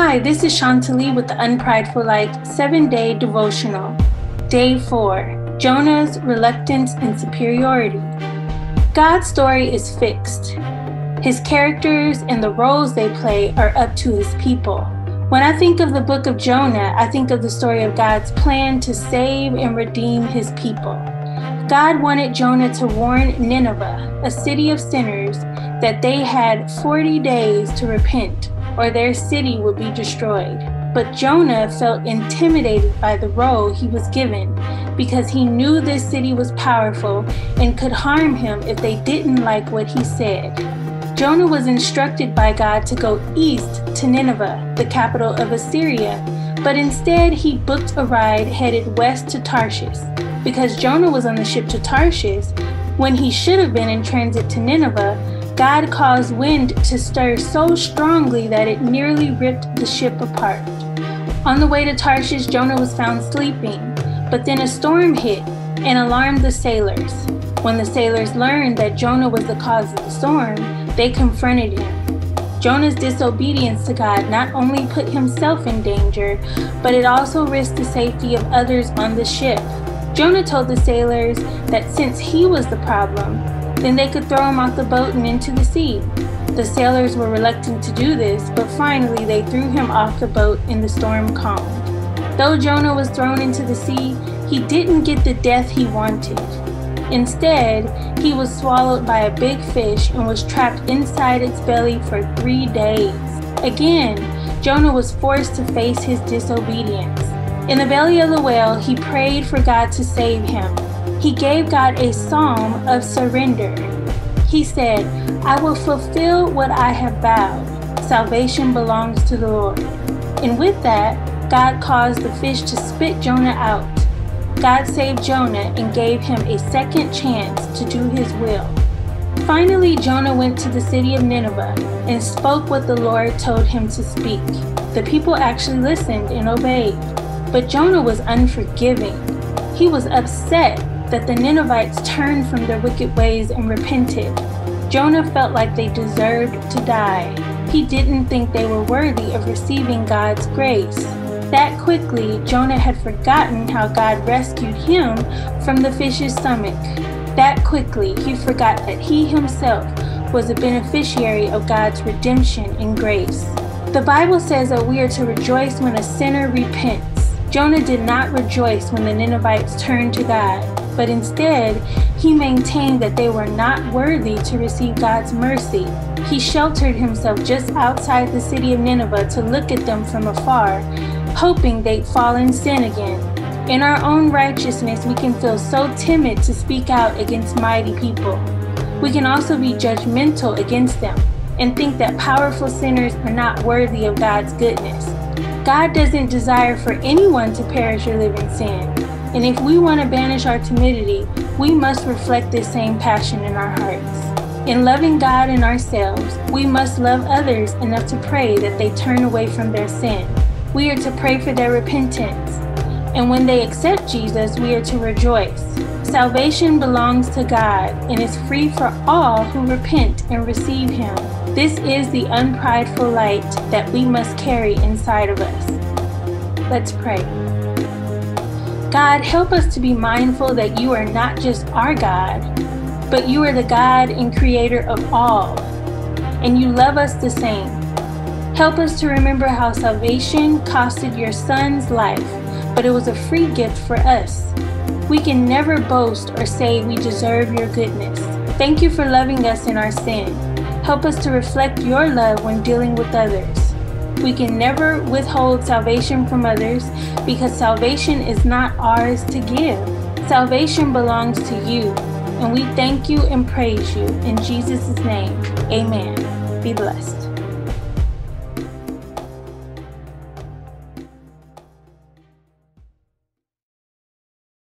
Hi, this is Chontali with the Unprideful Light 7 day devotional. Day 4 Jonah's Reluctance and Superiority. God's story is fixed. His characters and the roles they play are up to his people. When I think of the book of Jonah, I think of the story of God's plan to save and redeem his people. God wanted Jonah to warn Nineveh, a city of sinners, that they had 40 days to repent or their city would be destroyed. But Jonah felt intimidated by the role he was given because he knew this city was powerful and could harm him if they didn't like what he said. Jonah was instructed by God to go east to Nineveh, the capital of Assyria, but instead he booked a ride headed west to Tarshish. Because Jonah was on the ship to Tarshish, when he should have been in transit to Nineveh, God caused wind to stir so strongly that it nearly ripped the ship apart. On the way to Tarshish, Jonah was found sleeping, but then a storm hit and alarmed the sailors. When the sailors learned that Jonah was the cause of the storm, they confronted him. Jonah's disobedience to God not only put himself in danger, but it also risked the safety of others on the ship. Jonah told the sailors that since he was the problem, then they could throw him off the boat and into the sea. The sailors were reluctant to do this, but finally they threw him off the boat and the storm calmed. Though Jonah was thrown into the sea, he didn't get the death he wanted. Instead, he was swallowed by a big fish and was trapped inside its belly for three days. Again, Jonah was forced to face his disobedience. In the belly of the whale, he prayed for God to save him, he gave God a psalm of surrender. He said, I will fulfill what I have vowed. Salvation belongs to the Lord. And with that, God caused the fish to spit Jonah out. God saved Jonah and gave him a second chance to do his will. Finally, Jonah went to the city of Nineveh and spoke what the Lord told him to speak. The people actually listened and obeyed. But Jonah was unforgiving. He was upset that the Ninevites turned from their wicked ways and repented. Jonah felt like they deserved to die. He didn't think they were worthy of receiving God's grace. That quickly, Jonah had forgotten how God rescued him from the fish's stomach. That quickly, he forgot that he himself was a beneficiary of God's redemption and grace. The Bible says that we are to rejoice when a sinner repents. Jonah did not rejoice when the Ninevites turned to God but instead, he maintained that they were not worthy to receive God's mercy. He sheltered himself just outside the city of Nineveh to look at them from afar, hoping they'd fall in sin again. In our own righteousness, we can feel so timid to speak out against mighty people. We can also be judgmental against them and think that powerful sinners are not worthy of God's goodness. God doesn't desire for anyone to perish or live in sin. And if we want to banish our timidity, we must reflect this same passion in our hearts. In loving God and ourselves, we must love others enough to pray that they turn away from their sin. We are to pray for their repentance. And when they accept Jesus, we are to rejoice. Salvation belongs to God and is free for all who repent and receive Him. This is the unprideful light that we must carry inside of us. Let's pray. God, help us to be mindful that you are not just our God, but you are the God and creator of all, and you love us the same. Help us to remember how salvation costed your son's life, but it was a free gift for us. We can never boast or say we deserve your goodness. Thank you for loving us in our sin. Help us to reflect your love when dealing with others. We can never withhold salvation from others because salvation is not ours to give. Salvation belongs to you, and we thank you and praise you. In Jesus' name, amen. Be blessed.